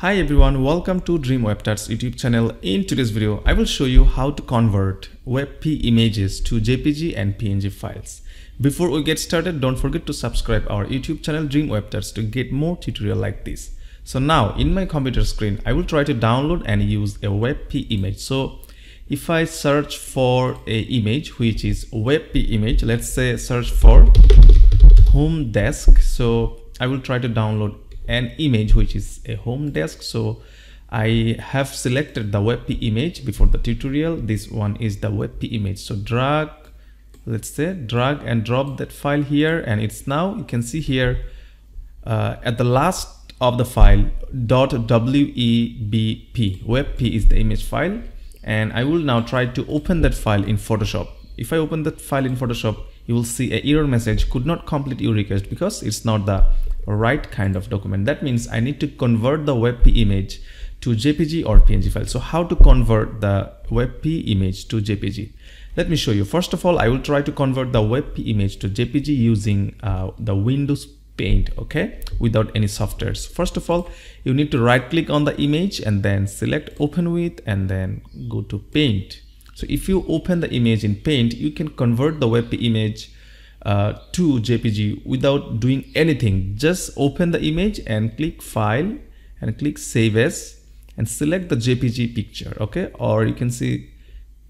Hi everyone, welcome to Dream WebTuts YouTube channel. In today's video, I will show you how to convert WebP images to JPG and PNG files. Before we get started, don't forget to subscribe our YouTube channel Dream WebTuts to get more tutorial like this. So now in my computer screen, I will try to download and use a WebP image. So if I search for a image which is WebP image, let's say search for home desk. So I will try to download an image which is a home desk. So I have selected the WebP image before the tutorial. This one is the WebP image. So drag let's say drag and drop that file here. And it's now you can see here uh, at the last of the file dot webp webp is the image file. And I will now try to open that file in Photoshop. If I open that file in Photoshop you will see a error message could not complete your request because it's not the right kind of document. That means I need to convert the WebP image to JPG or PNG file. So how to convert the WebP image to JPG? Let me show you. First of all, I will try to convert the WebP image to JPG using uh, the Windows Paint, okay, without any softwares. First of all, you need to right click on the image and then select open with and then go to Paint. So if you open the image in Paint, you can convert the WebP image uh, to JPG without doing anything. Just open the image and click file and click save as and select the JPG picture. Okay. Or you can see,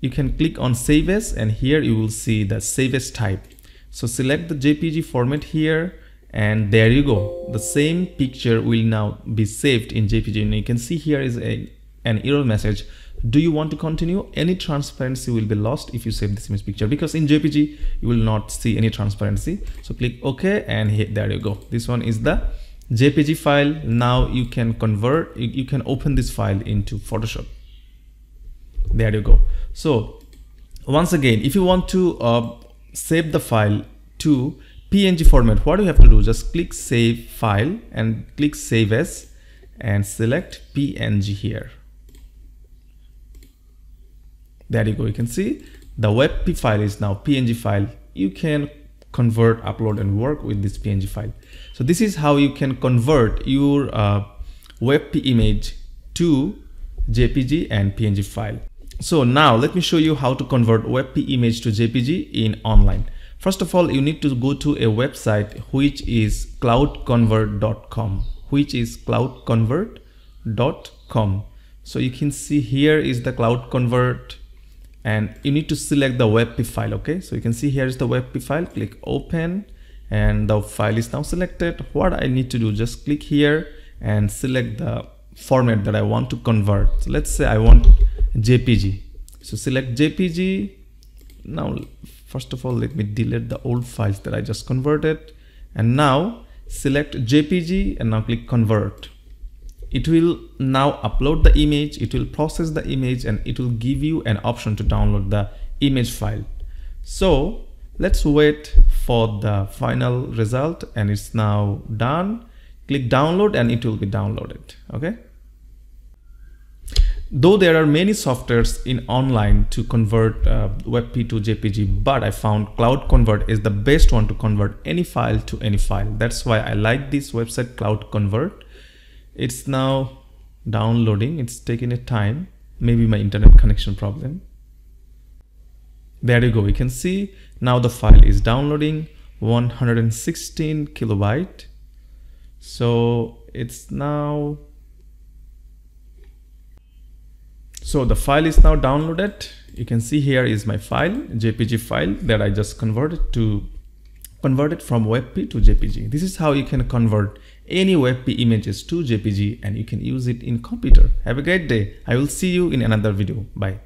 you can click on save as and here you will see the save as type. So select the JPG format here and there you go. The same picture will now be saved in JPG and you can see here is a, an error message do you want to continue? Any transparency will be lost if you save this image picture. Because in jpg you will not see any transparency. So click ok and there you go. This one is the jpg file. Now you can convert you, can open this file into photoshop. There you go. So once again if you want to uh, save the file to png format what do you have to do just click save file and click save as and select png here there you go you can see. The WebP file is now PNG file. You can convert upload and work with this PNG file. So this is how you can convert your uh, WebP image to JPG and PNG file. So now let me show you how to convert WebP image to JPG in online. First of all you need to go to a website which is cloudconvert.com which is cloudconvert.com so you can see here is the cloud convert and you need to select the WebP file okay? So you can see here is the WebP file. Click open. And the file is now selected. What I need to do just click here and select the format that I want to convert. So let's say I want JPG so select JPG now first of all let me delete the old files that I just converted. And now select JPG and now click convert it will now upload the image it will process the image and it will give you an option to download the image file. So let's wait for the final result and it's now done. Click download and it will be downloaded okay? Though there are many softwares in online to convert uh, WebP to JPG but I found Cloud Convert is the best one to convert any file to any file. That's why I like this website Cloud Convert it's now downloading. It's taking a time. Maybe my internet connection problem. There you go. You can see now the file is downloading. 116 kilobyte. So it's now so the file is now downloaded. You can see here is my file jpg file that i just converted to converted from WebP to JPG. This is how you can convert any WebP images to JPG and you can use it in computer. Have a great day. I will see you in another video. Bye.